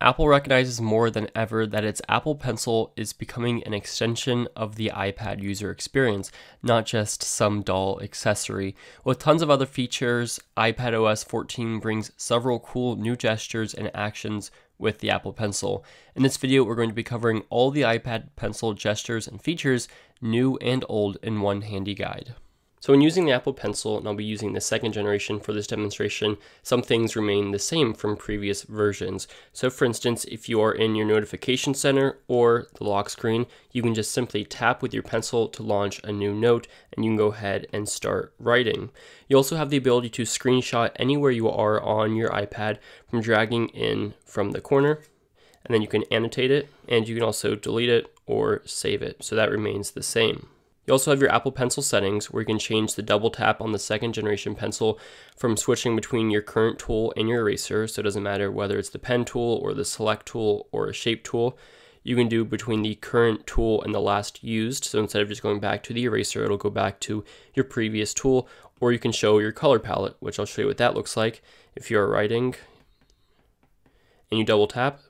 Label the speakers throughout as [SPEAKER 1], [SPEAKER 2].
[SPEAKER 1] Apple recognizes more than ever that its Apple Pencil is becoming an extension of the iPad user experience, not just some dull accessory. With tons of other features, iPad OS 14 brings several cool new gestures and actions with the Apple Pencil. In this video, we're going to be covering all the iPad Pencil gestures and features, new and old, in one handy guide. So when using the Apple Pencil, and I'll be using the second generation for this demonstration, some things remain the same from previous versions. So for instance, if you are in your notification center or the lock screen, you can just simply tap with your pencil to launch a new note and you can go ahead and start writing. You also have the ability to screenshot anywhere you are on your iPad from dragging in from the corner and then you can annotate it and you can also delete it or save it. So that remains the same. You also have your Apple Pencil settings where you can change the double tap on the second generation pencil from switching between your current tool and your eraser. So it doesn't matter whether it's the pen tool or the select tool or a shape tool. You can do between the current tool and the last used. So instead of just going back to the eraser, it'll go back to your previous tool. Or you can show your color palette, which I'll show you what that looks like. If you're writing and you double tap,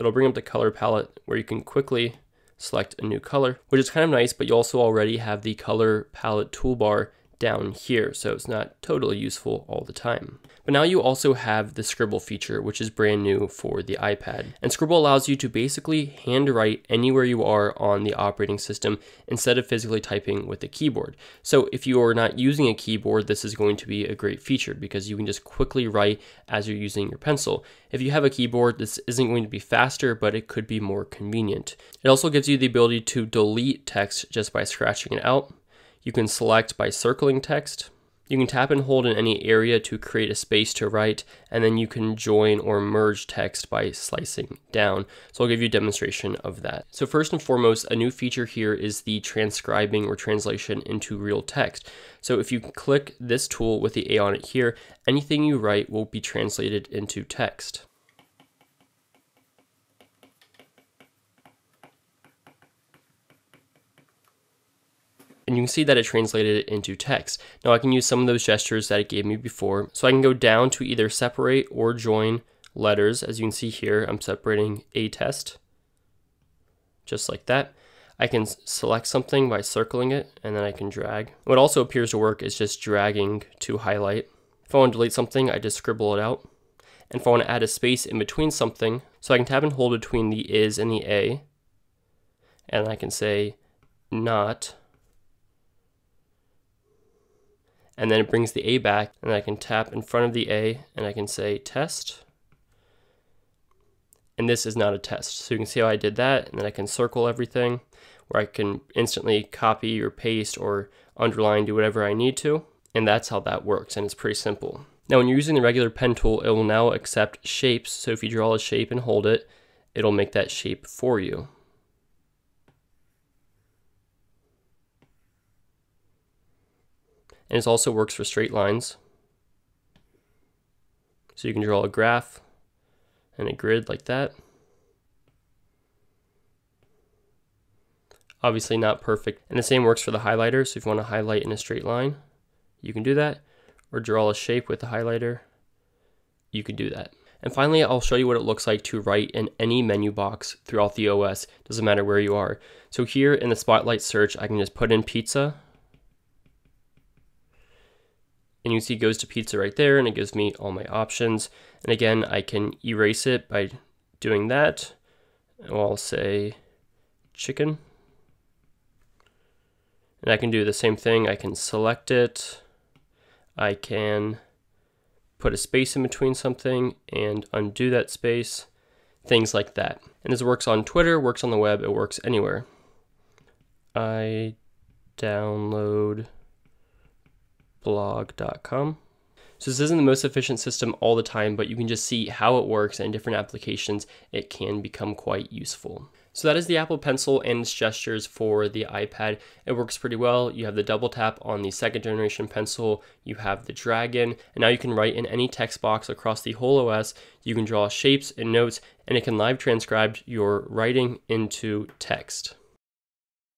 [SPEAKER 1] it'll bring up the color palette where you can quickly select a new color, which is kind of nice, but you also already have the color palette toolbar down here, so it's not totally useful all the time. But now you also have the Scribble feature, which is brand new for the iPad. And Scribble allows you to basically handwrite anywhere you are on the operating system instead of physically typing with a keyboard. So if you are not using a keyboard, this is going to be a great feature because you can just quickly write as you're using your pencil. If you have a keyboard, this isn't going to be faster, but it could be more convenient. It also gives you the ability to delete text just by scratching it out. You can select by circling text. You can tap and hold in any area to create a space to write, and then you can join or merge text by slicing down. So I'll give you a demonstration of that. So first and foremost, a new feature here is the transcribing or translation into real text. So if you click this tool with the A on it here, anything you write will be translated into text. And you can see that it translated it into text. Now I can use some of those gestures that it gave me before. So I can go down to either separate or join letters. As you can see here, I'm separating a test, just like that. I can select something by circling it and then I can drag. What also appears to work is just dragging to highlight. If I want to delete something, I just scribble it out. And if I want to add a space in between something, so I can tap and hold between the is and the a, and I can say not and then it brings the A back and I can tap in front of the A and I can say test and this is not a test. So you can see how I did that and then I can circle everything where I can instantly copy or paste or underline, do whatever I need to. And that's how that works and it's pretty simple. Now when you're using the regular pen tool, it will now accept shapes. So if you draw a shape and hold it, it'll make that shape for you. And it also works for straight lines. So you can draw a graph and a grid like that. Obviously not perfect. And the same works for the highlighter. So if you want to highlight in a straight line, you can do that. Or draw a shape with the highlighter, you can do that. And finally, I'll show you what it looks like to write in any menu box throughout the OS. Doesn't matter where you are. So here in the Spotlight search, I can just put in pizza and you see goes to pizza right there and it gives me all my options. And again, I can erase it by doing that. I'll say chicken. And I can do the same thing. I can select it. I can put a space in between something and undo that space. Things like that. And this works on Twitter, works on the web, it works anywhere. I download blog.com. So this isn't the most efficient system all the time, but you can just see how it works and different applications it can become quite useful. So that is the Apple Pencil and its gestures for the iPad. It works pretty well. You have the double tap on the second generation pencil, you have the dragon, and now you can write in any text box across the whole OS. You can draw shapes and notes, and it can live transcribe your writing into text.